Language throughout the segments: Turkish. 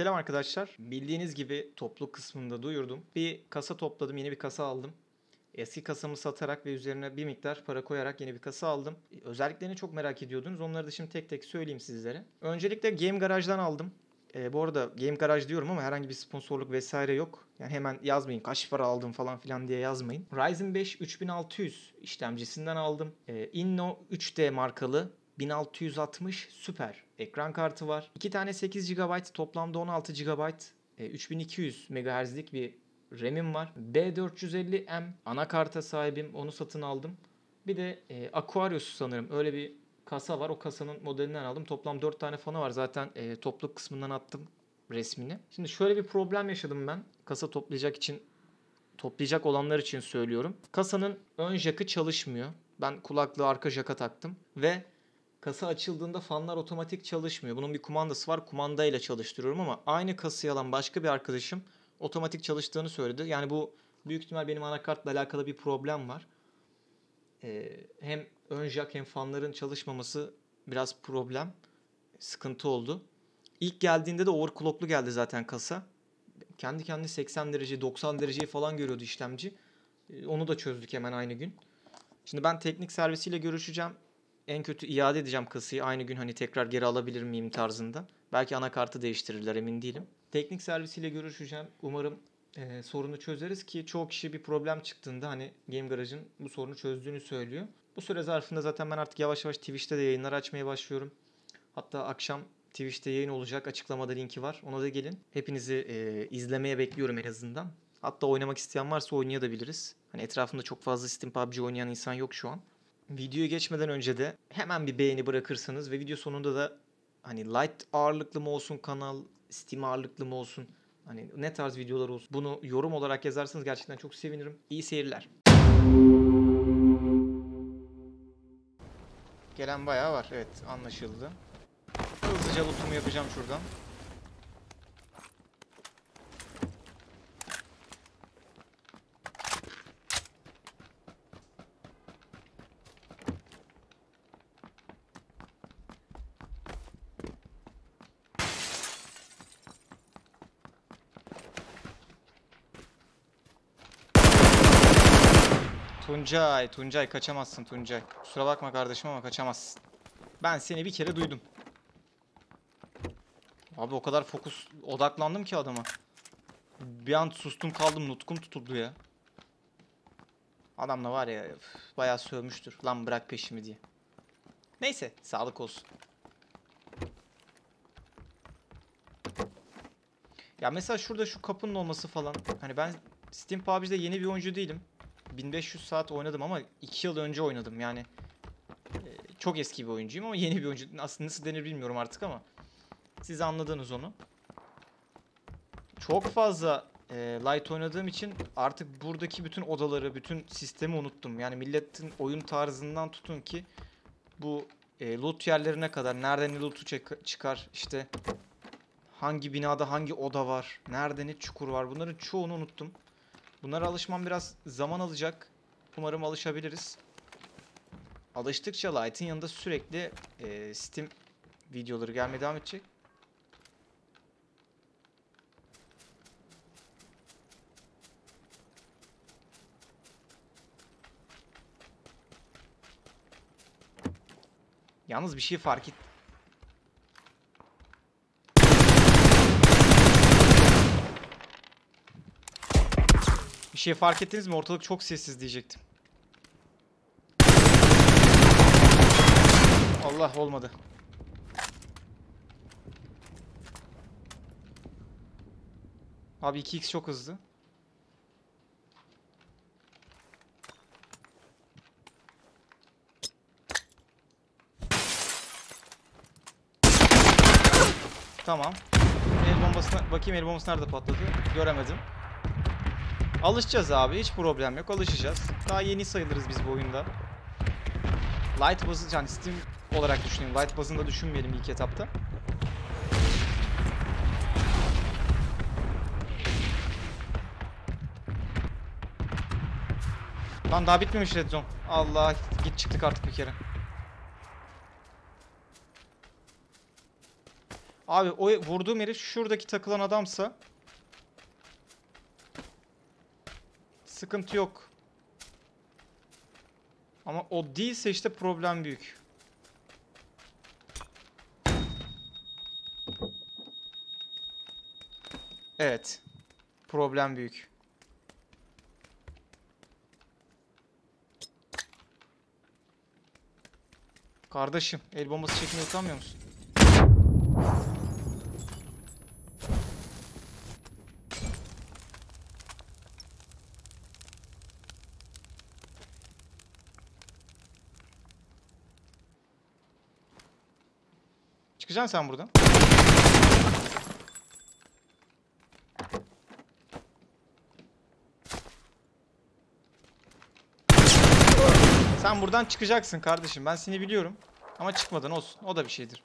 Selam arkadaşlar. Bildiğiniz gibi toplu kısmında duyurdum. Bir kasa topladım, yeni bir kasa aldım. Eski kasamı satarak ve üzerine bir miktar para koyarak yeni bir kasa aldım. Özelliklerini çok merak ediyordunuz. Onları da şimdi tek tek söyleyeyim sizlere. Öncelikle Game Garage'dan aldım. Ee, bu arada Game Garage diyorum ama herhangi bir sponsorluk vesaire yok. Yani hemen yazmayın kaç para aldım falan filan diye yazmayın. Ryzen 5 3600 işlemcisinden aldım. Ee, Inno 3D markalı 1660 süper ekran kartı var. 2 tane 8 GB toplamda 16 GB e, 3200 MHz'lik bir RAM'im var. B450M anakarta sahibim. Onu satın aldım. Bir de e, Aquarius sanırım. Öyle bir kasa var. O kasanın modelinden aldım. Toplam 4 tane fanı var. Zaten e, topluk kısmından attım resmini. Şimdi şöyle bir problem yaşadım ben. Kasa toplayacak için toplayacak olanlar için söylüyorum. Kasanın ön jakı çalışmıyor. Ben kulaklığı arka jaka taktım ve kasa açıldığında fanlar otomatik çalışmıyor. Bunun bir kumandası var. Kumandayla çalıştırıyorum ama aynı kasayı alan başka bir arkadaşım otomatik çalıştığını söyledi. Yani bu büyük ihtimal benim anakartla alakalı bir problem var. Ee, hem ön jack hem fanların çalışmaması biraz problem. Sıkıntı oldu. İlk geldiğinde de overclocklu geldi zaten kasa. Kendi kendine 80 derece 90 dereceyi falan görüyordu işlemci. Ee, Onu da çözdük hemen aynı gün. Şimdi ben teknik servisiyle görüşeceğim. En kötü iade edeceğim kasayı aynı gün hani tekrar geri alabilir miyim tarzında. Belki anakartı değiştirirler emin değilim. Teknik servisiyle görüşeceğim. Umarım e, sorunu çözeriz ki çoğu kişi bir problem çıktığında hani Game Garage'ın bu sorunu çözdüğünü söylüyor. Bu süre zarfında zaten ben artık yavaş yavaş Twitch'te de yayınlar açmaya başlıyorum. Hatta akşam Twitch'te yayın olacak. Açıklamada linki var. Ona da gelin. Hepinizi e, izlemeye bekliyorum en azından. Hatta oynamak isteyen varsa oynayabiliriz. Hani etrafımda çok fazla Steam PUBG oynayan insan yok şu an. Videoya geçmeden önce de hemen bir beğeni bırakırsanız ve video sonunda da hani light ağırlıklı mı olsun kanal, Steam ağırlıklı mı olsun, hani ne tarz videolar olsun bunu yorum olarak yazarsanız gerçekten çok sevinirim. İyi seyirler. Gelen bayağı var. Evet anlaşıldı. Hızlıca lootumu yapacağım şuradan. Tuncay, Tuncay kaçamazsın Tuncay. Kusura bakma kardeşim ama kaçamazsın. Ben seni bir kere duydum. Abi o kadar fokus odaklandım ki adama. Bir an sustum kaldım nutkum tutuldu ya. Adam da var ya bayağı sövmüştür. Lan bırak peşimi diye. Neyse sağlık olsun. Ya mesela şurada şu kapının olması falan. Hani ben Steam PUBG'de yeni bir oyuncu değilim. 1500 saat oynadım ama 2 yıl önce oynadım yani. e, Çok eski bir oyuncuyum ama yeni bir oyuncu. Aslında nasıl denir bilmiyorum artık ama. Siz anladınız onu. Çok fazla e, light oynadığım için artık buradaki bütün odaları, bütün sistemi unuttum. Yani milletin oyun tarzından tutun ki bu e, loot yerlerine kadar nereden ne loot'u çıkar işte hangi binada hangi oda var, nerede ne çukur var bunların çoğunu unuttum. Bunlara alışmam biraz zaman alacak. Umarım alışabiliriz. Alıştıkça Light'ın yanında sürekli e, Steam videoları gelmeye devam edecek. Yalnız bir şey fark et. Bir şey fark ettiniz mi? Ortalık çok sessiz diyecektim. Allah olmadı. Abi 2x çok hızlı. Tamam. El bombasına bakayım el bombası nerede patladı? Göremedim. Alışacağız abi. Hiç problem yok. Alışacağız. Daha yeni sayılırız biz bu oyunda. Light bazı yani Steam olarak düşünelim. Light bazında düşünmeyelim ilk etapta. Lan daha bitmemiş Red Zone. Allah git çıktık artık bir kere. Abi o vurduğum herif şuradaki takılan adamsa sıkıntı yok. Ama o değilse işte problem büyük. Evet. Problem büyük. Kardeşim, el bombası çekmeyi utanmıyor musun? Çıkacaksın sen buradan. Sen buradan çıkacaksın kardeşim. Ben seni biliyorum. Ama çıkmadın olsun. O da bir şeydir.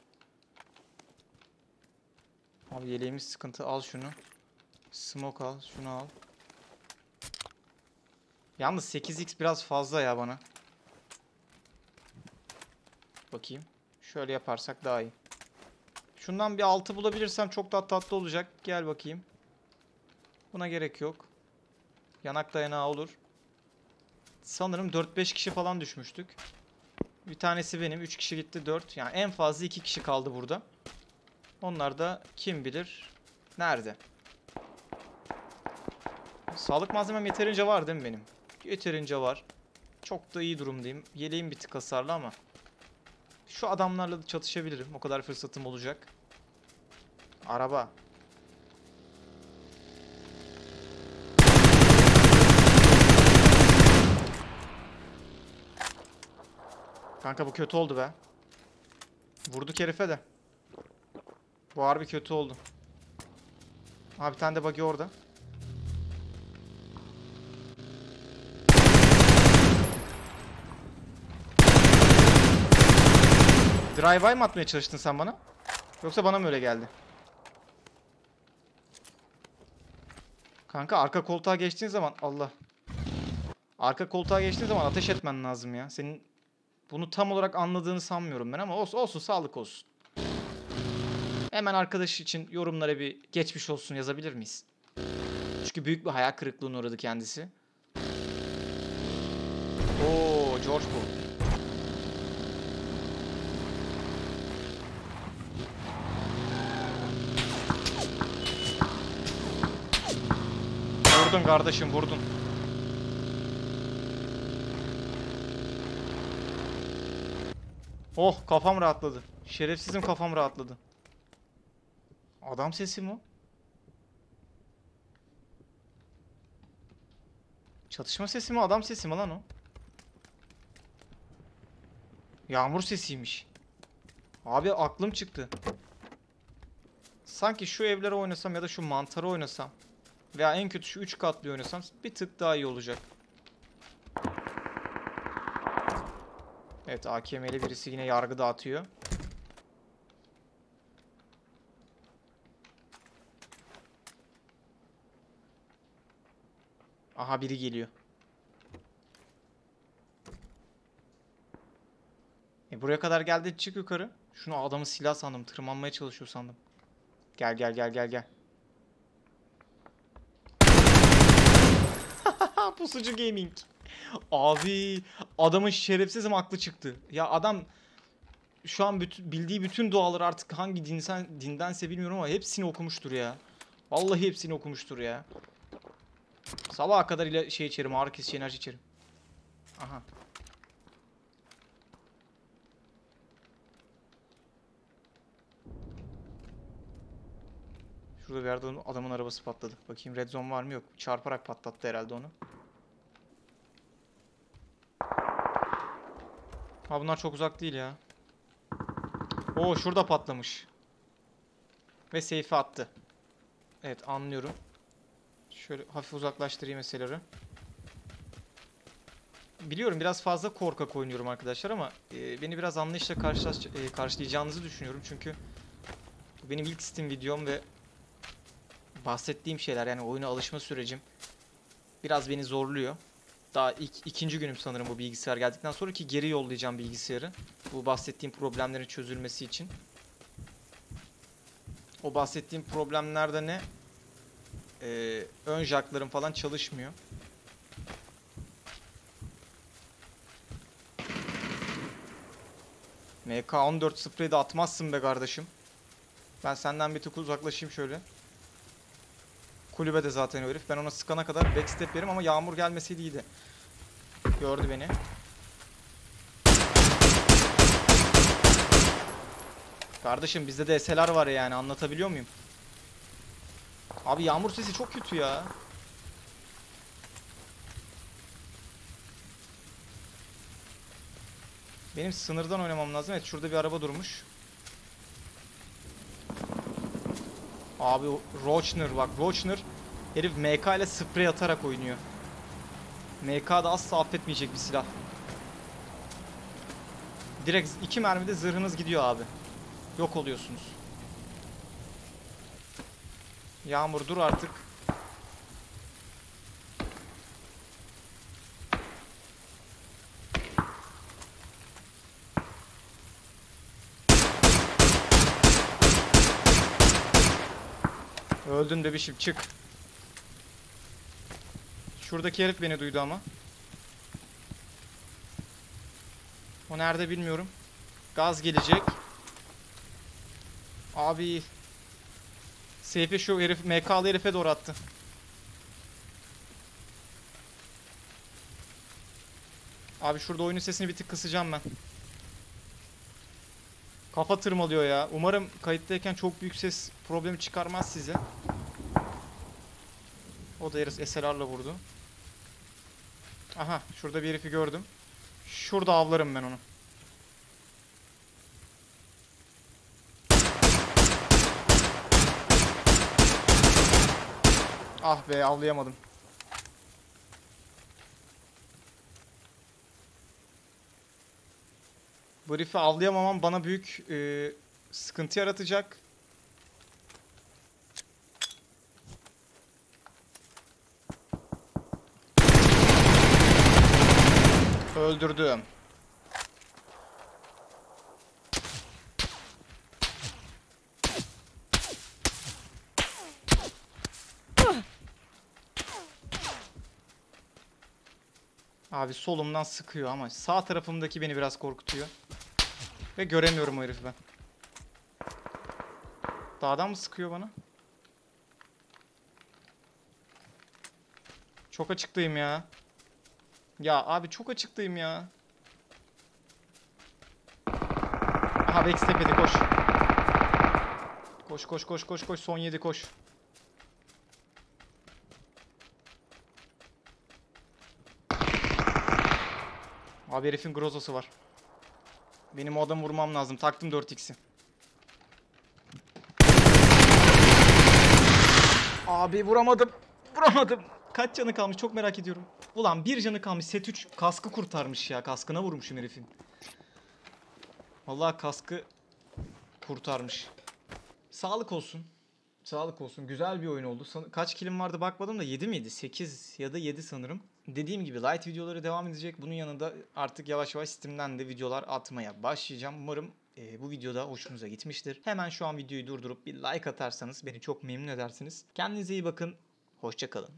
Abi yeleğimiz sıkıntı. Al şunu. Smoke al. Şunu al. Yalnız 8x biraz fazla ya bana. Bakayım. Şöyle yaparsak daha iyi. Şundan bir 6 bulabilirsem çok daha tatlı olacak. Gel bakayım. Buna gerek yok. Yanak dayanağı olur. Sanırım 4-5 kişi falan düşmüştük. Bir tanesi benim. 3 kişi gitti 4. Yani en fazla 2 kişi kaldı burada. Onlar da kim bilir nerede? Sağlık malzemem yeterince var değil mi benim? Yeterince var. Çok da iyi durumdayım. Yeleğim bir tık hasarlı ama. Şu adamlarla da çatışabilirim. O kadar fırsatım olacak. Araba. Kanka bu kötü oldu be. Vurduk herife de. Bu harbi kötü oldu. Abi bir tane de buggy orada. Drive-by mı atmaya çalıştın sen bana? Yoksa bana mı öyle geldi? Kanka arka koltuğa geçtiğin zaman Allah. Arka koltuğa geçtiğin zaman ateş etmen lazım ya. Senin bunu tam olarak anladığını sanmıyorum ben ama olsun, olsun sağlık olsun. Hemen arkadaş için yorumlara bir geçmiş olsun yazabilir miyiz? Çünkü büyük bir hayal kırıklığına uğradı kendisi. Oo George bu. Vurdun kardeşim vurdun. Oh kafam rahatladı. Şerefsizim kafam rahatladı. Adam sesi mi o? Çatışma sesi mi adam sesi mi lan o? Yağmur sesiymiş. Abi aklım çıktı. Sanki şu evlere oynasam ya da şu mantarı oynasam. Veya en kötü şu 3 katlı oynasam bir tık daha iyi olacak. Evet AKM'li birisi yine yargı dağıtıyor. Aha biri geliyor. E buraya kadar geldi çık yukarı. Şunu adamı silah sandım. Tırmanmaya çalışıyor sandım. Gel gel gel gel gel. Pusucu Gaming. Abi adamın şerefsizim aklı çıktı. Ya adam şu an bütün, bildiği bütün duaları artık hangi dinsen, dindense bilmiyorum ama hepsini okumuştur ya. Vallahi hepsini okumuştur ya. Sabaha kadar ile şey içerim, ağrı kesici enerji içerim. Aha. Şurada bir adamın arabası patladı. Bakayım red zone var mı yok. Çarparak patlattı herhalde onu. Ha bunlar çok uzak değil ya. Oo şurada patlamış. Ve seyfi attı. Evet anlıyorum. Şöyle hafif uzaklaştırayım meseleleri. Biliyorum biraz fazla korkak oynuyorum arkadaşlar ama e, beni biraz anlayışla karşılaş, e, karşılayacağınızı düşünüyorum. Çünkü bu benim ilk Steam videom ve bahsettiğim şeyler yani oyuna alışma sürecim biraz beni zorluyor. Daha ilk ikinci günüm sanırım bu bilgisayar geldikten sonra ki geri yollayacağım bilgisayarı. Bu bahsettiğim problemlerin çözülmesi için. O bahsettiğim problemlerde ne? Ee, ön jacklarım falan çalışmıyor. MK14 spreyi de atmazsın be kardeşim. Ben senden bir tık uzaklaşayım şöyle. Kulübede zaten o herif. Ben ona sıkana kadar backstep yerim ama yağmur gelmeseydi iyiydi. Gördü beni. Kardeşim bizde de SLR var yani anlatabiliyor muyum? Abi yağmur sesi çok kötü ya. Benim sınırdan oynamam lazım. Evet şurada bir araba durmuş. Abi Roachner bak Roachner herif MK ile sprey atarak oynuyor. MK da asla affetmeyecek bir silah. Direkt iki mermide zırhınız gidiyor abi. Yok oluyorsunuz. Yağmur dur artık. Öldün bebişim çık. Şuradaki herif beni duydu ama. O nerede bilmiyorum. Gaz gelecek. Abi. Seyfi şu herif MK'lı herife doğru attı. Abi şurada oyunun sesini bir tık kısacağım ben. Kafa tırmalıyor ya. Umarım kayıttayken çok büyük ses problemi çıkarmaz size. O da herif SLR'la vurdu. Aha şurada bir herifi gördüm. Şurada avlarım ben onu. Ah be avlayamadım. Bu herifi avlayamamam bana büyük e, sıkıntı yaratacak. Öldürdüm. Abi solumdan sıkıyor ama sağ tarafımdaki beni biraz korkutuyor. Ve göremiyorum o herifi ben. Dağdan mı sıkıyor bana? Çok açıktayım ya. Ya abi çok açıktayım ya. Aha backstep'edi koş. Koş koş koş koş koş son 7 koş. Abi herifin grozosu var. Benim o adamı vurmam lazım. Taktım 4x'i. Abi vuramadım. Vuramadım. Kaç canı kalmış çok merak ediyorum. Ulan bir canı kalmış. Set 3 kaskı kurtarmış ya. Kaskına vurmuşum herifin. Vallahi kaskı kurtarmış. Sağlık olsun. Sağlık olsun. Güzel bir oyun oldu. San- Kaç kilim vardı bakmadım da 7 miydi? 8 ya da 7 sanırım. Dediğim gibi light videoları devam edecek. Bunun yanında artık yavaş yavaş Steam'den de videolar atmaya başlayacağım. Umarım e, bu videoda hoşunuza gitmiştir. Hemen şu an videoyu durdurup bir like atarsanız beni çok memnun edersiniz. Kendinize iyi bakın. Hoşçakalın.